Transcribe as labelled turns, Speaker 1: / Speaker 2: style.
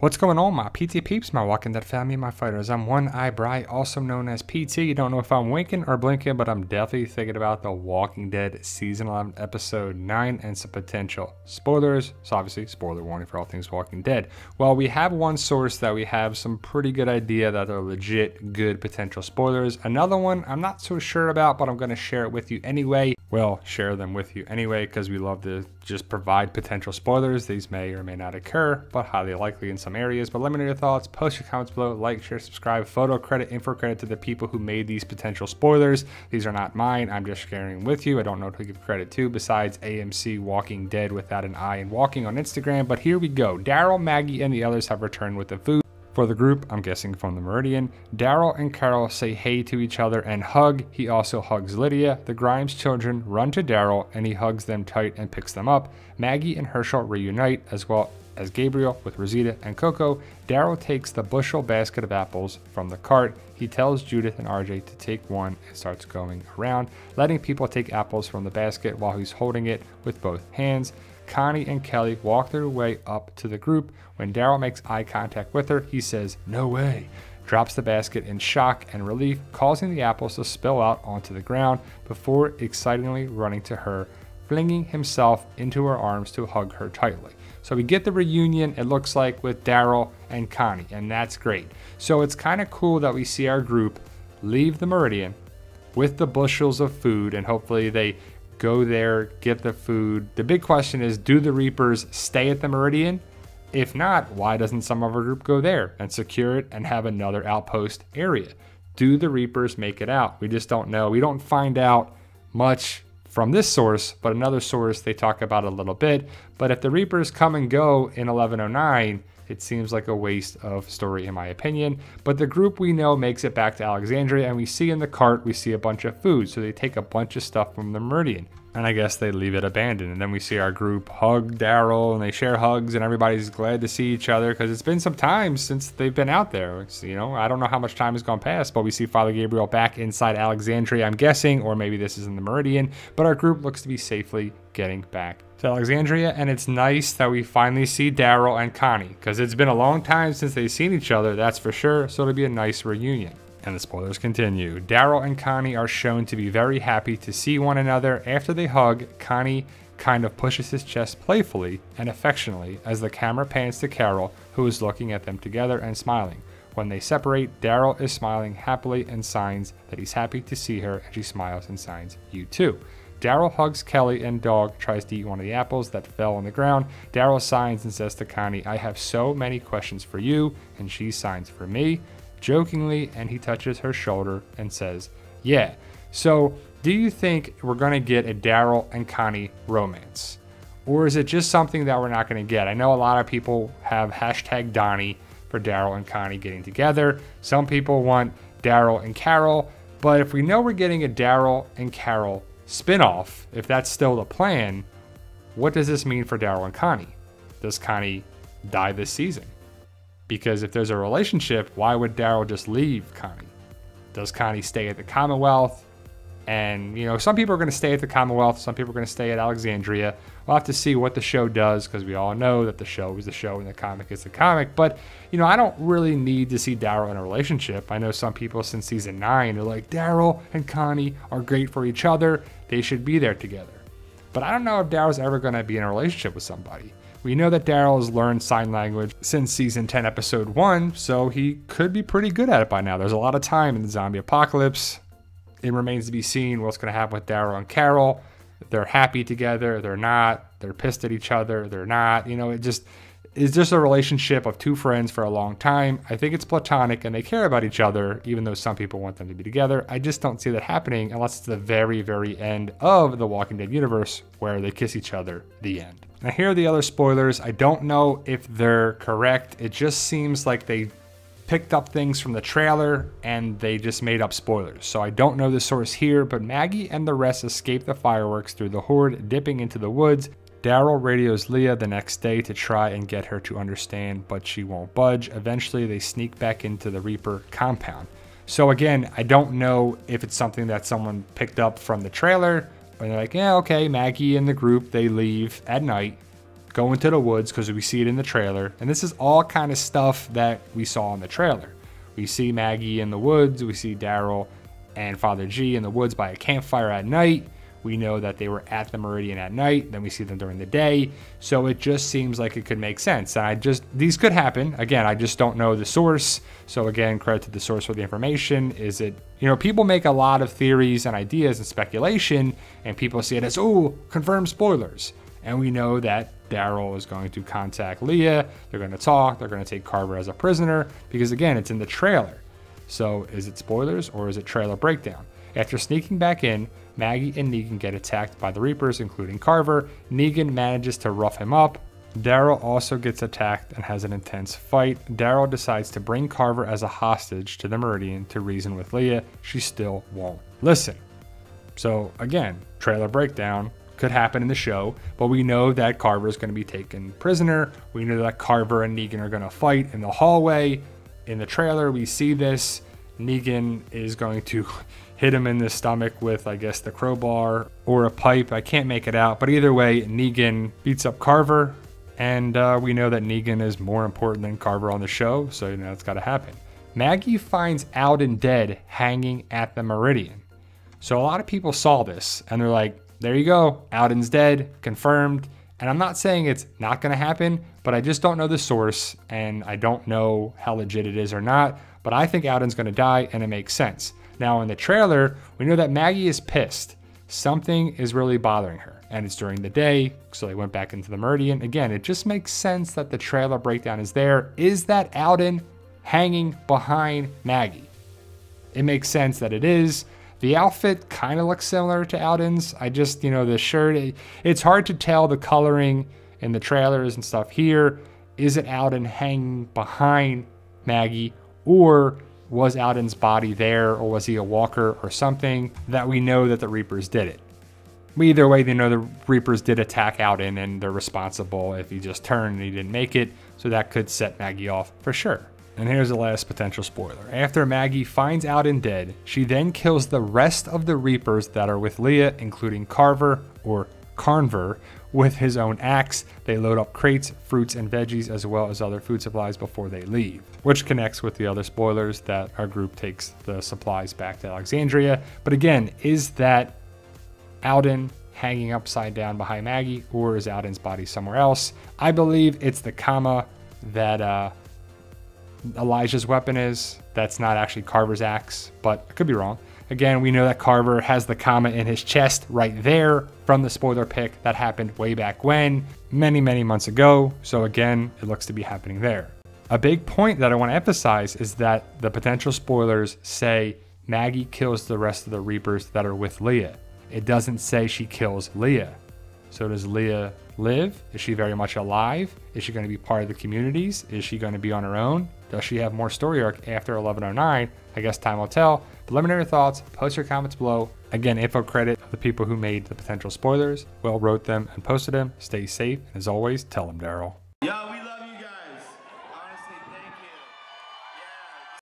Speaker 1: What's going on, my PT peeps, my Walking Dead family, my fighters? I'm One Eye Bry, also known as PT. You don't know if I'm winking or blinking, but I'm definitely thinking about The Walking Dead Season 11, Episode 9, and some potential spoilers. So, obviously, spoiler warning for all things Walking Dead. Well, we have one source that we have some pretty good idea that are legit good potential spoilers. Another one I'm not so sure about, but I'm going to share it with you anyway. Well, share them with you anyway, because we love to just provide potential spoilers. These may or may not occur, but highly likely in some areas. But let me know your thoughts. Post your comments below. Like, share, subscribe. Photo credit, info credit to the people who made these potential spoilers. These are not mine. I'm just sharing with you. I don't know who to give credit to besides AMC Walking Dead without an eye and walking on Instagram. But here we go. Daryl, Maggie, and the others have returned with the food. For the group, I'm guessing from the Meridian, Daryl and Carol say hey to each other and hug. He also hugs Lydia. The Grimes children run to Daryl and he hugs them tight and picks them up. Maggie and Hershel reunite as well as Gabriel with Rosita and Coco. Daryl takes the bushel basket of apples from the cart. He tells Judith and RJ to take one and starts going around, letting people take apples from the basket while he's holding it with both hands. Connie and Kelly walk their way up to the group. When Daryl makes eye contact with her, he says, No way, drops the basket in shock and relief, causing the apples to spill out onto the ground before excitingly running to her, flinging himself into her arms to hug her tightly. So we get the reunion, it looks like, with Daryl and Connie, and that's great. So it's kind of cool that we see our group leave the Meridian with the bushels of food, and hopefully they go there, get the food. The big question is do the Reapers stay at the Meridian? If not, why doesn't some of our group go there and secure it and have another outpost area? Do the Reapers make it out? We just don't know. We don't find out much from this source, but another source they talk about a little bit. But if the Reapers come and go in 1109, it seems like a waste of story, in my opinion. But the group we know makes it back to Alexandria, and we see in the cart, we see a bunch of food. So they take a bunch of stuff from the Meridian. And I guess they leave it abandoned. And then we see our group hug Daryl, and they share hugs, and everybody's glad to see each other because it's been some time since they've been out there. It's, you know, I don't know how much time has gone past, but we see Father Gabriel back inside Alexandria, I'm guessing, or maybe this is in the Meridian. But our group looks to be safely getting back to Alexandria, and it's nice that we finally see Daryl and Connie because it's been a long time since they've seen each other, that's for sure. So it'll be a nice reunion. And the spoilers continue. Daryl and Connie are shown to be very happy to see one another. After they hug, Connie kind of pushes his chest playfully and affectionately as the camera pans to Carol, who is looking at them together and smiling. When they separate, Daryl is smiling happily and signs that he's happy to see her, and she smiles and signs, You too. Daryl hugs Kelly and Dog tries to eat one of the apples that fell on the ground. Daryl signs and says to Connie, I have so many questions for you, and she signs for me, jokingly, and he touches her shoulder and says, Yeah. So, do you think we're going to get a Daryl and Connie romance? Or is it just something that we're not going to get? I know a lot of people have hashtag Donnie for Daryl and Connie getting together. Some people want Daryl and Carol. But if we know we're getting a Daryl and Carol spinoff, if that's still the plan, what does this mean for Daryl and Connie? Does Connie die this season? Because if there's a relationship, why would Daryl just leave Connie? Does Connie stay at the Commonwealth? And, you know, some people are going to stay at the Commonwealth, some people are going to stay at Alexandria. We'll have to see what the show does because we all know that the show is the show and the comic is the comic. But, you know, I don't really need to see Daryl in a relationship. I know some people since season nine are like, Daryl and Connie are great for each other. They should be there together. But I don't know if Daryl's ever going to be in a relationship with somebody. We know that Daryl has learned sign language since season 10, episode 1, so he could be pretty good at it by now. There's a lot of time in the zombie apocalypse. It remains to be seen what's going to happen with Daryl and Carol. They're happy together, they're not. They're pissed at each other, they're not. You know, it just is just a relationship of two friends for a long time. I think it's platonic and they care about each other, even though some people want them to be together. I just don't see that happening unless it's the very, very end of the Walking Dead universe where they kiss each other, the end. Now, here are the other spoilers. I don't know if they're correct. It just seems like they picked up things from the trailer and they just made up spoilers. So I don't know the source here, but Maggie and the rest escape the fireworks through the horde, dipping into the woods. Daryl radios Leah the next day to try and get her to understand, but she won't budge. Eventually, they sneak back into the Reaper compound. So, again, I don't know if it's something that someone picked up from the trailer, or they're like, yeah, okay, Maggie and the group, they leave at night. go into the woods because we see it in the trailer. And this is all kind of stuff that we saw in the trailer. We see Maggie in the woods, we see Daryl and Father G in the woods by a campfire at night. We know that they were at the Meridian at night, then we see them during the day. So it just seems like it could make sense. I just, these could happen. Again, I just don't know the source. So again, credit to the source for the information. Is it, you know, people make a lot of theories and ideas and speculation, and people see it as, oh, confirmed spoilers. And we know that Daryl is going to contact Leah. They're going to talk. They're going to take Carver as a prisoner because, again, it's in the trailer. So is it spoilers or is it trailer breakdown? After sneaking back in, Maggie and Negan get attacked by the Reapers, including Carver. Negan manages to rough him up. Daryl also gets attacked and has an intense fight. Daryl decides to bring Carver as a hostage to the Meridian to reason with Leah. She still won't listen. So, again, trailer breakdown could happen in the show, but we know that Carver is going to be taken prisoner. We know that Carver and Negan are going to fight in the hallway. In the trailer, we see this. Negan is going to hit him in the stomach with, I guess, the crowbar or a pipe. I can't make it out, but either way, Negan beats up Carver, and uh, we know that Negan is more important than Carver on the show, so you know it's got to happen. Maggie finds Alden dead hanging at the Meridian. So a lot of people saw this and they're like, there you go, Alden's dead, confirmed. And I'm not saying it's not going to happen, but I just don't know the source and I don't know how legit it is or not. But I think Alden's going to die and it makes sense. Now, in the trailer, we know that Maggie is pissed. Something is really bothering her, and it's during the day, so they went back into the Meridian. Again, it just makes sense that the trailer breakdown is there. Is that Alden hanging behind Maggie? It makes sense that it is. The outfit kind of looks similar to Alden's. I just, you know, the shirt, it, it's hard to tell the coloring in the trailers and stuff here. Is it Alden hanging behind Maggie or was Alden's body there or was he a walker or something that we know that the Reapers did it? Either way, they know the Reapers did attack Alden and they're responsible if he just turned and he didn't make it. So that could set Maggie off for sure. And here's the last potential spoiler. After Maggie finds Alden dead, she then kills the rest of the Reapers that are with Leah, including Carver or Carnver, with his own axe. They load up crates, fruits, and veggies, as well as other food supplies before they leave, which connects with the other spoilers that our group takes the supplies back to Alexandria. But again, is that Alden hanging upside down behind Maggie, or is Alden's body somewhere else? I believe it's the kama that uh, Elijah's weapon is. That's not actually Carver's axe, but I could be wrong. Again, we know that Carver has the kama in his chest right there from the spoiler pick that happened way back when, many, many months ago. So again, it looks to be happening there. A big point that I want to emphasize is that the potential spoilers say Maggie kills the rest of the Reapers that are with Leah. It doesn't say she kills Leah. So does Leah live? Is she very much alive? Is she going to be part of the communities? Is she going to be on her own? Does she have more story arc after 1109? I guess time will tell. But let me know your thoughts. Post your comments below. Again, info credit the people who made the potential spoilers. Will wrote them and posted them. Stay safe. And as always, tell them, Daryl.